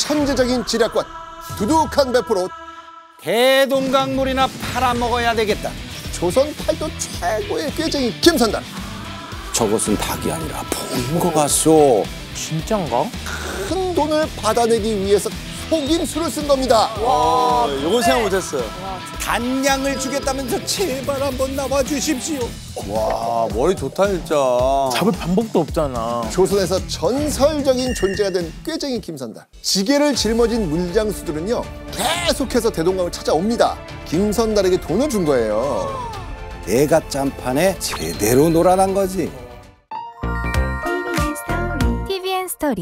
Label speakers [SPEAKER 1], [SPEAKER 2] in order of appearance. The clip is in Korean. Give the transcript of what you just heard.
[SPEAKER 1] 천재적인 지략권, 두둑한 배포로
[SPEAKER 2] 대동강물이나 팔아먹어야 되겠다.
[SPEAKER 1] 조선 팔도 최고의 꾀쟁이 김선달.
[SPEAKER 2] 저것은 닭이 아니라 보인 것 같소.
[SPEAKER 3] 진짠가?
[SPEAKER 1] 큰 돈을 받아내기 위해서 속임수를 쓴 겁니다.
[SPEAKER 4] 요건 생각 못했어요.
[SPEAKER 2] 단량을 주겠다면서 제발 한번 나와 주십시오.
[SPEAKER 4] 와 머리 좋다 진짜.
[SPEAKER 3] 잡을 방법도 없잖아.
[SPEAKER 1] 조선에서 전설적인 존재가 된 꾀쟁이 김선달. 지게를 짊어진 물장수들은요 계속해서 대동강을 찾아옵니다. 김선달에게 돈을 준 거예요.
[SPEAKER 2] 내가 짬판에 제대로 놀아난 거지.
[SPEAKER 5] TVN 스토리